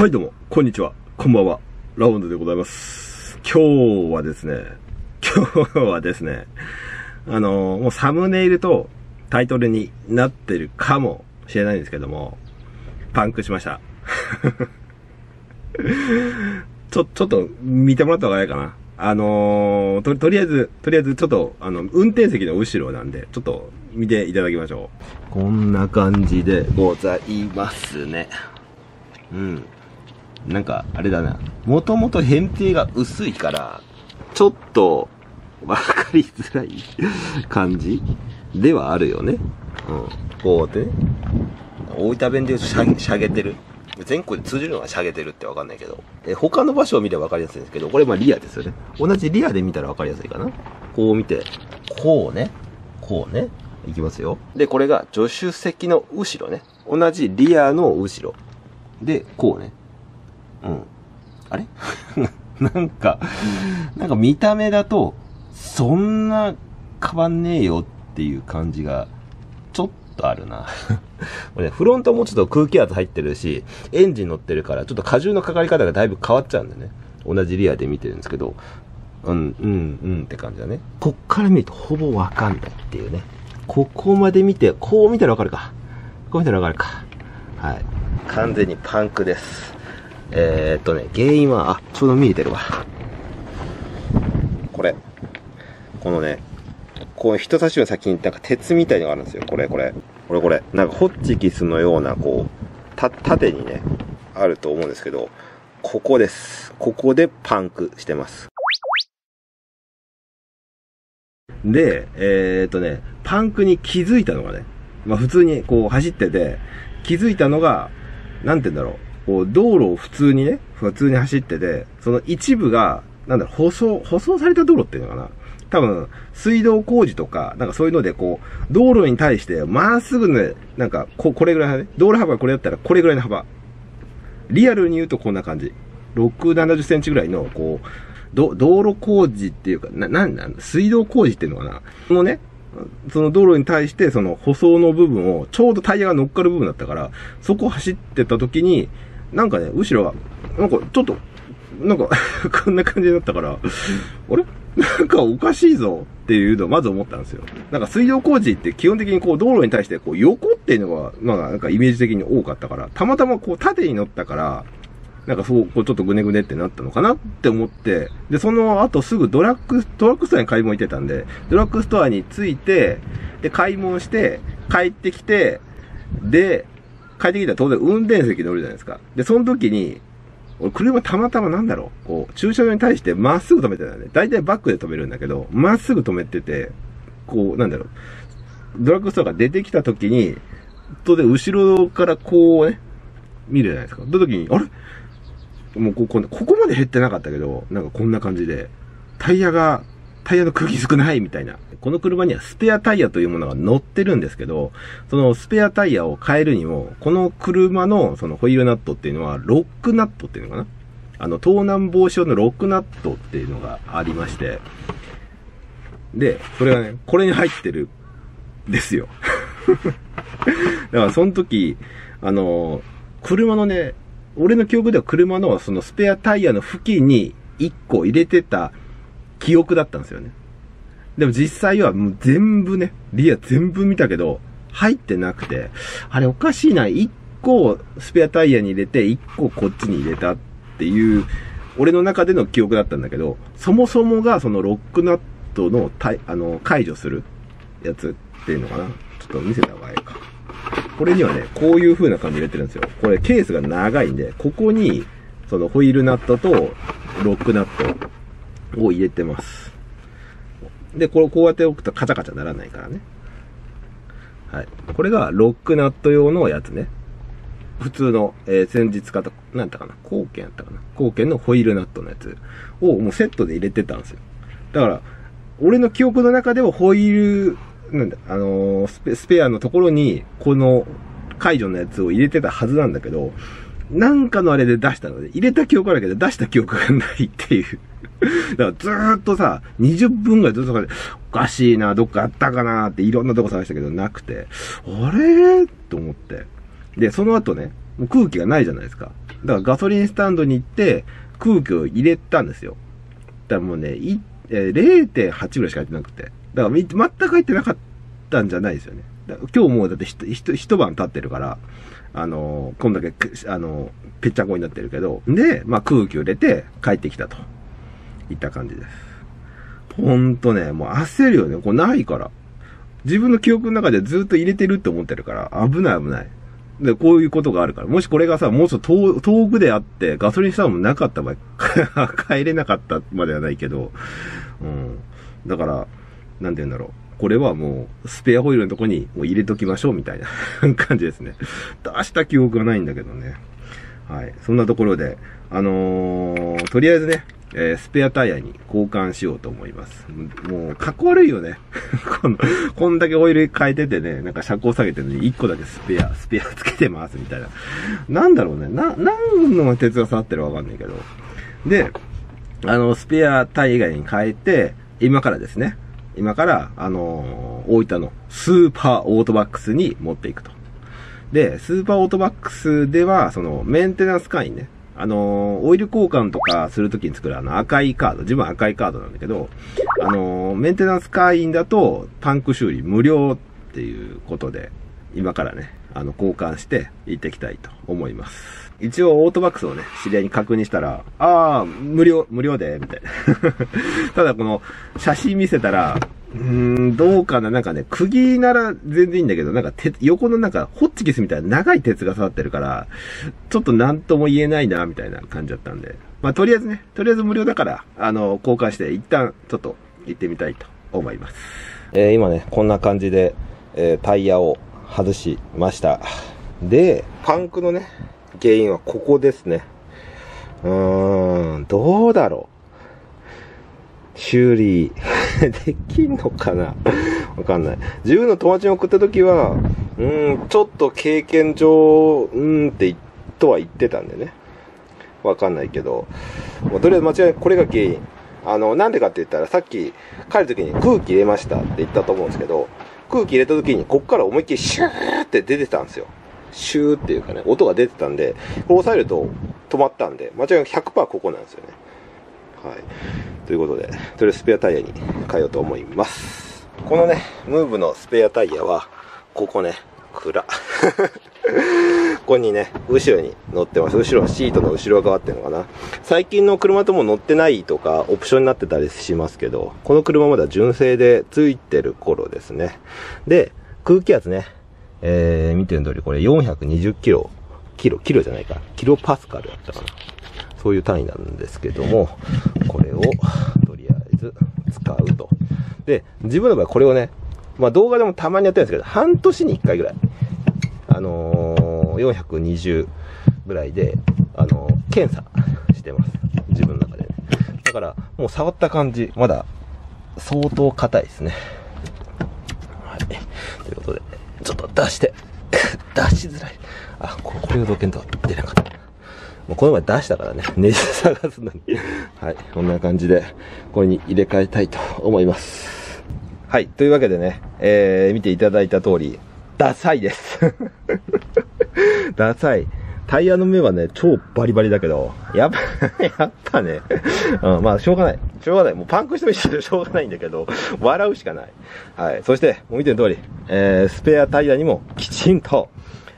はいどうも、こんにちは、こんばんは、ラウンドでございます。今日はですね、今日はですね、あのもうサムネイルとタイトルになってるかもしれないんですけども、パンクしました。ちょ、ちょっと見てもらった方がいいかな。あのと、とりあえず、とりあえずちょっと、あの、運転席の後ろなんで、ちょっと見ていただきましょう。こんな感じでございますね。うん。なんか、あれだな。もともと扁平が薄いから、ちょっと、わかりづらい感じ？ではあるよね。うん。こうやってね。大分弁で言うとしゃしゃげてる。全国で通じるのがしゃげてるってわかんないけど。え、他の場所を見ればわかりやすいんですけど、これまあリアですよね。同じリアで見たらわかりやすいかな。こう見て、こうね。こうね。いきますよ。で、これが助手席の後ろね。同じリアの後ろ。で、こうね。うん。あれ？なんか、なんか見た目だと、そんな変わんねえよっていう感じが、ちょっとあるな。これね、フロントもちょっと空気圧入ってるし、エンジン乗ってるから、ちょっと荷重のかかり方がだいぶ変わっちゃうんでね。同じリアで見てるんですけど、うん、うん、うんって感じだね。こっから見るとほぼわかんないっていうね。ここまで見て、こう見たらわかるか。こう見たらわかるか。はい。完全にパンクです。えー、っとね、原因は、あ、ちょうど見えてるわ。これ。このね、こう人差しの先になんか鉄みたいのがあるんですよ。これ、これ。これ、これ。なんかホッチキスのような、こう、た、縦にね、あると思うんですけど、ここです。ここでパンクしてます。で、えー、っとね、パンクに気づいたのがね、まあ普通にこう走ってて、気づいたのが、なんて言うんだろう。こう、道路を普通にね、普通に走ってて、その一部が、なんだろ、舗装、舗装された道路っていうのかな。多分、水道工事とか、なんかそういうので、こう、道路に対して、まっすぐね、なんか、こ、これぐらいのね、道路幅がこれだったら、これぐらいの幅。リアルに言うとこんな感じ。6、70センチぐらいの、こう、道路工事っていうか、な、なんなん水道工事っていうのかなそのね、その道路に対して、その舗装の部分を、ちょうどタイヤが乗っかる部分だったから、そこを走ってた時に、なんかね、後ろが、なんか、ちょっと、なんか、こんな感じになったから、あれ？なんかおかしいぞっていうのをまず思ったんですよ。なんか水道工事って基本的にこう道路に対してこう横っていうのが、まあなんかイメージ的に多かったから、たまたまこう縦に乗ったから、なんかそう、こうちょっとぐねぐねってなったのかなって思って、で、その後すぐドラッグ、ドラッグストアに買い物行ってたんで、ドラッグストアに着いて、で、買い物して、帰ってきて、で、帰ってきたら当然運転席乗るじゃないですか。で、その時に、俺車たまたまなんだろう、こう、駐車場に対してまっすぐ止めてたんだね。大体バックで止めるんだけど、まっすぐ止めてて、こう、なんだろう、ドラッグストアが出てきた時に、当然後ろからこうね、見るじゃないですか。その時に、あれ？もうここ、ここまで減ってなかったけど、なんかこんな感じで、タイヤが、タイヤの空気少ないみたいな。この車にはスペアタイヤというものが乗ってるんですけど、そのスペアタイヤを変えるにも、この車のそのホイールナットっていうのは、ロックナットっていうのかな？あの、盗難防止用のロックナットっていうのがありまして、で、それがね、これに入ってる、ですよ。だからその時、あの、車のね、俺の記憶では車のそのスペアタイヤの付近に1個入れてた記憶だったんですよね。でも実際はもう全部ね、リア全部見たけど、入ってなくて、あれおかしいな、1個スペアタイヤに入れて、1個こっちに入れたっていう、俺の中での記憶だったんだけど、そもそもがそのロックナットのたいあの解除するやつっていうのかな。ちょっと見せた方がいいか。これにはね、こういう風な感じで入れてるんですよ。これケースが長いんで、ここに、そのホイールナットとロックナットを入れてます。で、これこうやって置くとカチャカチャならないからね。はい。これがロックナット用のやつね。普通の、えー先日買った、なんだかな？貢献やったかな？貢献のホイールナットのやつをもうセットで入れてたんですよ。だから、俺の記憶の中ではホイール、なんだ、あのー、スペアのところに、この解除のやつを入れてたはずなんだけど、なんかのあれで出したので、入れた記憶あるけど出した記憶がないっていう。だからずーっとさ、20分ぐらいずっとかで、おかしいな、どっかあったかなっていろんなとこ探したけどなくて、あれ？と思って。で、その後ね、もう空気がないじゃないですか。だからガソリンスタンドに行って空気を入れたんですよ。だからもうね、いえ0.8ぐらいしか入ってなくて。だから全く入ってなかったんじゃないですよね。だ今日もうだってひとひと一晩経ってるから、あのーこんだけ、あのーぺっちゃんこになってるけど、で、まあ空気を入れて帰ってきたと。いった感じです。ほんとね、もう焦るよね。これないから。自分の記憶の中でずっと入れてるって思ってるから、危ない危ない。で、こういうことがあるから。もしこれがさ、もうちょっと遠くであって、ガソリンスタンドもなかった場合、帰れなかったまではないけど、うん。だから、なんて言うんだろう。これはもう、スペアホイールのとこにもう入れときましょうみたいな 感じですね。出した記憶がないんだけどね。はい。そんなところで、あのー、とりあえずね、えースペアタイヤに交換しようと思います。もう、かっこ悪いよね。この、こんだけオイル変えててね、なんか車高下げてるのに1個だけスペア、スペアつけてますみたいな。なんだろうね。な、何の鉄が触ってるかわかんないけど。で、あの、スペアタイヤ以外に変えて、今からですね。今から、あのー大分のスーパーオートバックスに持っていくと。で、スーパーオートバックスでは、その、メンテナンス会員ね。あのオイル交換とかするときに作るあの赤いカード、自分赤いカードなんだけど、あのメンテナンス会員だと、タンク修理無料っていうことで、今からね、あの、交換して行ってきたいと思います。一応、オートバックスをね、知り合いに確認したら、ああ、無料、無料で、みたいな。ただ、この、写真見せたら、うーん、どうかななんかね、釘なら全然いいんだけど、なんか鉄、横のなんか、ホッチキスみたいな長い鉄が刺さってるから、ちょっとなんとも言えないな、みたいな感じだったんで。まあ、とりあえずね、とりあえず無料だから、あの、交換して、一旦、ちょっと、行ってみたいと思います。えー今ね、こんな感じで、えータイヤを外しました。で、パンクのね、原因はここですね。うーん、どうだろう。修理できんのかな？わかんない。自分の友達に送った時は、うん、ちょっと経験上、うんってとは言ってたんでね。わかんないけど、まあとりあえず間違いないこれが原因。あの、なんでかって言ったら、さっき帰る時に空気入れましたって言ったと思うんですけど、空気入れた時にこっから思いっきりシューって出てたんですよ。シューっていうかね、音が出てたんで、これ押さえると止まったんで、間違いなく100%ここなんですよね。はい。ということで、とりあえずスペアタイヤに変えようと思います。このね、ムーブのスペアタイヤは、ここね、暗。ここにね、後ろに乗ってます。後ろはシートの後ろ側っていうのかな。最近の車とも乗ってないとか、オプションになってたりしますけど、この車まだ純正でついてる頃ですね。で、空気圧ね、えー、見てる通りこれ420キロ、キロ、キロじゃないか、キロパスカルだったかな。そういう単位なんですけども、これを、とりあえず、使うと。で、自分の場合これをね、まあ動画でもたまにやってるんですけど、半年に1回ぐらい、あのー、420ぐらいで、あのー検査してます。自分の中でね。だから、もう触った感じ、まだ、相当硬いですね。はい。ということで、ちょっと出して、出しづらい。あ、これをどけんと出なかった。もうこの前出したからね、ネジ探すのに。はい、こんな感じで、これに入れ替えたいと思います。はい、というわけでね、えー、見ていただいた通り、ダサいです。ダサい。タイヤの目はね、超バリバリだけど、やっぱ、やっぱね、うん、まあ、しょうがない。しょうがない。もうパンクしても一緒でしょうがないんだけど、笑うしかない。はい。そして、もう見ての通り、えー、スペアタイヤにもきちんと、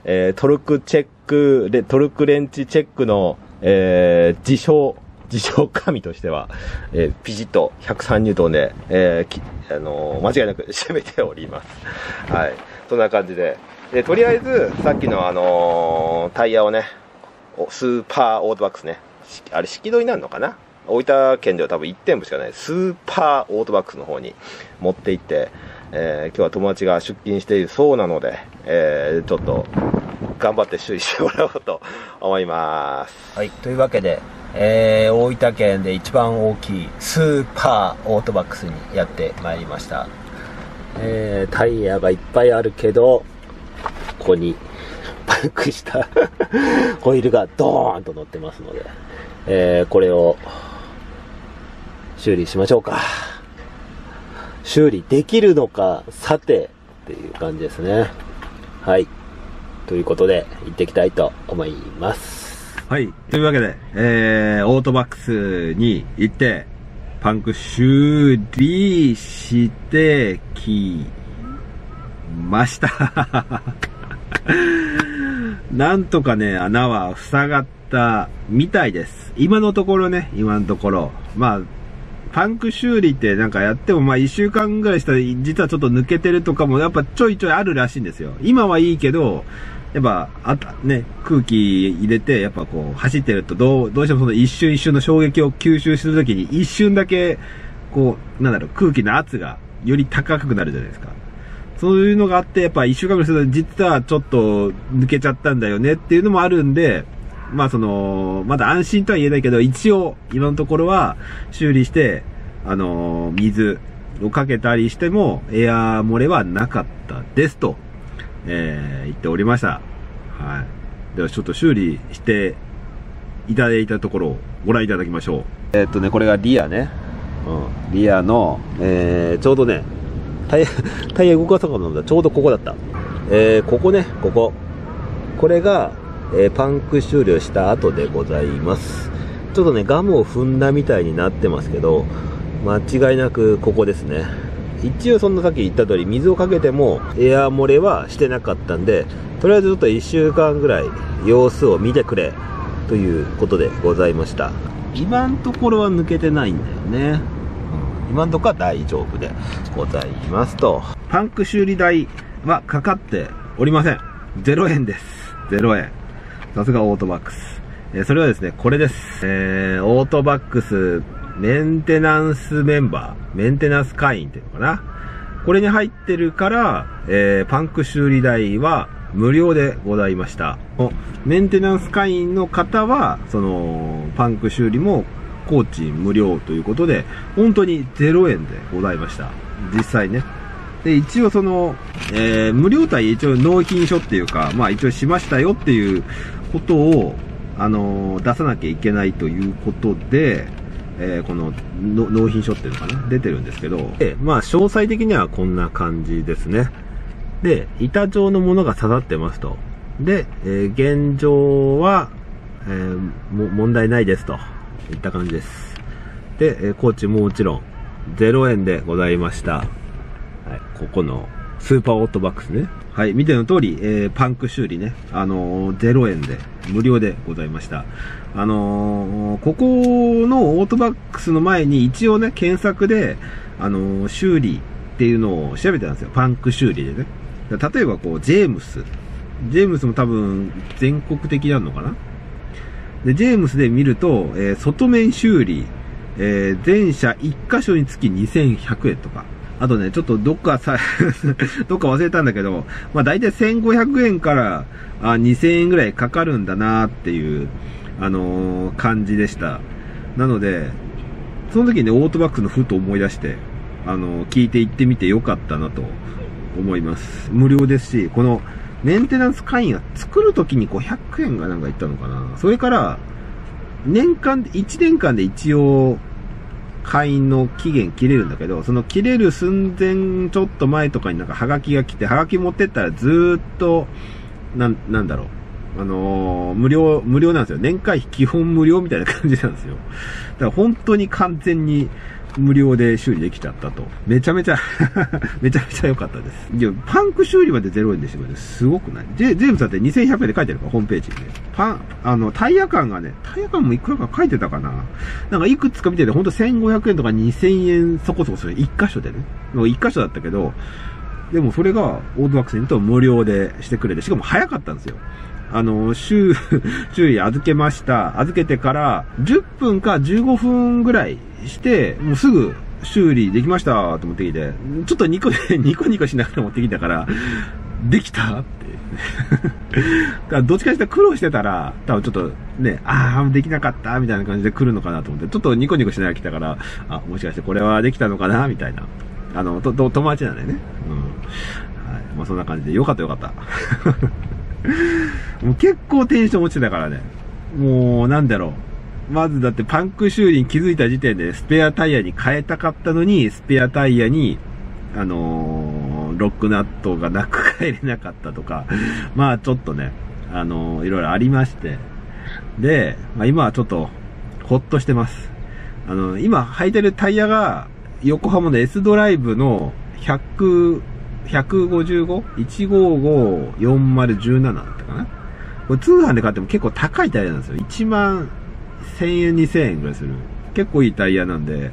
えー、トルクチェック、レトルクレンチチェックの、えー、自称、自称神としては、えー、ピシッと103ニュートンで、えーきあのー間違いなく 締めております。はい。そんな感じで。で、とりあえず、さっきのあのータイヤをね、スーパーオートバックスね、あれ、式戸になるのかな？大分県では多分1店舗しかない、スーパーオートバックスの方に持って行って、えー今日は友達が出勤しているそうなので、えーちょっと、頑張って修理してもらおうと思います。はい、というわけで、えー、大分県で一番大きいスーパーオートバックスにやってまいりました。えー、タイヤがいっぱいあるけど、ここにパンクした ホイールがドーンと乗ってますので、えー、これを修理しましょうか。修理できるのか、さて、っていう感じですね。はい。ということで、行ってきたいと思います。はい。というわけで、えー、オートバックスに行って、パンク修理してきました。なんとかね、穴は塞がったみたいです。今のところね、今のところ。まあ、パンク修理ってなんかやってもまあ一週間ぐらいしたら実はちょっと抜けてるとかもやっぱちょいちょいあるらしいんですよ。今はいいけど、やっぱ、あた、ね、空気入れて、やっぱこう、走ってると、どう、どうしてもその一瞬一瞬の衝撃を吸収するときに、一瞬だけ、こう、なんだろう、空気の圧がより高くなるじゃないですか。そういうのがあって、やっぱ一週間ぐらいすると、実はちょっと抜けちゃったんだよねっていうのもあるんで、まあその、まだ安心とは言えないけど、一応、今のところは修理して、あの水をかけたりしても、エアー漏れはなかったですと。えー言っておりました。はい。ではちょっと修理していただいたところをご覧いただきましょう。えーっとね、これがリアね。うん。リアの、えー、ちょうどね、タイヤ、タイヤ動かそうかなんだ。ちょうどここだった。えー、ここね、ここ。これが、えーパンク修理をした後でございます。ちょっとね、ガムを踏んだみたいになってますけど、間違いなくここですね。一応そんなさっき言った通り水をかけてもエア漏れはしてなかったんでとりあえずちょっと1週間ぐらい様子を見てくれということでございました。今のところは抜けてないんだよね、うんところは大丈夫でございますと。パンク修理代はかかっておりません。0円です。0円。さすがオートバックスえーそれはですね、これです。えー、オートバックスメンテナンスメンバー、メンテナンス会員っていうのかな。これに入ってるから、えー、パンク修理代は無料でございました。メンテナンス会員の方は、その、パンク修理も工賃無料ということで、本当に0円でございました。実際ね。で、一応その、えー無料対一応納品書っていうか、まあ一応しましたよっていうことを、あのー出さなきゃいけないということで、えーこの納品書っていうのかな？出てるんですけど、でまあ詳細的にはこんな感じですね。で、板状のものが刺さってますと。で、えー現状は、えも問題ないですといった感じです。で、えーコーチももちろん0円でございました。はい、ここのスーパーオートバックスね。はい、見ての通り、えーパンク修理ね、あのー0円で、無料でございました。あのーここのオートバックスの前に一応ね、検索で、あのー修理っていうのを調べてたんですよ。パンク修理でね。例えばこう、ジェームス。ジェームスも多分全国的なのかなで、ジェームスで見ると、えー外面修理、えー全車1箇所につき2100円とか。あとね、ちょっとどっかさ、どっか忘れたんだけど、まあ大体1500円からあ2000円ぐらいかかるんだなっていう、あのー感じでした。なので、その時にね、オートバックスのふと思い出して、あのー聞いて行ってみてよかったなと思います。無料ですし、このメンテナンス会員が作る時に500円がなんか言ったのかな。それから、年間、1年間で一応、会員の期限切れるんだけど、その切れる寸前ちょっと前とかになんかハガキが来て、ハガキ持ってったらずっと、なん、なんだろう。あのー無料、無料なんですよ。年会費基本無料みたいな感じなんですよ。だから本当に完全に無料で修理できちゃったと。めちゃめちゃ めちゃめちゃ良かったです。いや、パンク修理まで0円でしてくれてすごくない？ジェジェームズだって2100円で書いてるから、ホームページにね。パン、あの、タイヤ感がね、タイヤ感もいくらか書いてたかな？なんかいくつか見てて、ほんと1500円とか2000円そこそこする。1箇所でね。もう1箇所だったけど、でもそれが、オートバックスにと無料でしてくれて、しかも早かったんですよ。あの、週、注意預けました。預けてから、10分か15分ぐらいして、もうすぐ修理できましたと思ってきて、ちょっとニコ、ニコニコしながら持ってきたから、できたって。だからどっちかして苦労してたら、多分ちょっとね、ああ、できなかった、みたいな感じで来るのかなと思って、ちょっとニコニコしながら来たから、あ、もしかしてこれはできたのかな、みたいな。あの、と、と友達なんでね。うん。はい。まあそんな感じで、よかったよかった。結構テンション落ちてたからね。もう、なんだろう。まずだってパンク修理に気づいた時点でスペアタイヤに変えたかったのに、スペアタイヤに、あのー、ロックナットがなく帰れなかったとか、まあちょっとね、あの、いろいろありまして、で、まあ今はちょっと、ほっとしてます。あの、今履いてるタイヤが、横浜の S ドライブの100、155?155-4017 だったかな？これ通販で買っても結構高いタイヤなんですよ。1万1000円、2000円ぐらいする。結構いいタイヤなんで、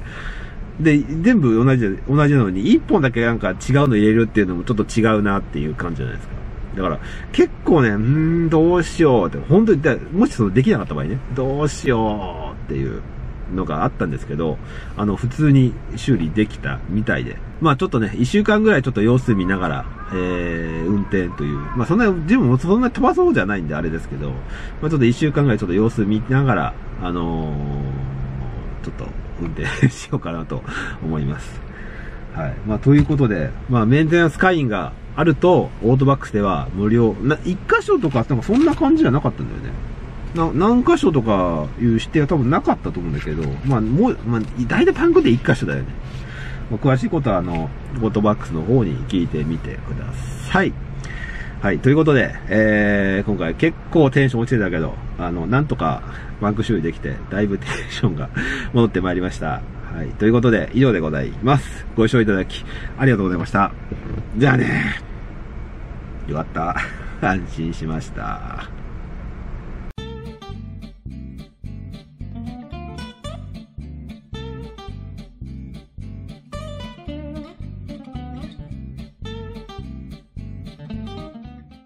で、全部同じ、同じなのに、1本だけなんか違うの入れるっていうのもちょっと違うなっていう感じじゃないですか。だから、結構ね、うーん、どうしようって、本当に、もしそのできなかった場合ね、どうしようっていうのがあったんですけど、あの、普通に修理できたみたいで。まあちょっとね、一週間ぐらいちょっと様子見ながら、えー、運転という。まあそんな、自分もそんな飛ばそうじゃないんであれですけど、まあちょっと一週間ぐらいちょっと様子見ながら、あのー、ちょっと運転しようかなと思います。はい。まあということで、まあメンテナンス会員があると、オートバックスでは無料。な、一箇所とか、なんかそんな感じじゃなかったんだよね。な、何箇所とかいう指定は多分なかったと思うんだけど、まあもう、まあ、大体パンクで一箇所だよね。まあ詳しいことはあの、オートバックスの方に聞いてみてください。はい。ということで、えー、今回結構テンション落ちてたけど、あの、なんとかバンク修理できて、だいぶテンションが 戻ってまいりました。はい。ということで、以上でございます。ご視聴いただき、ありがとうございました。じゃあね。よかった。安心しました。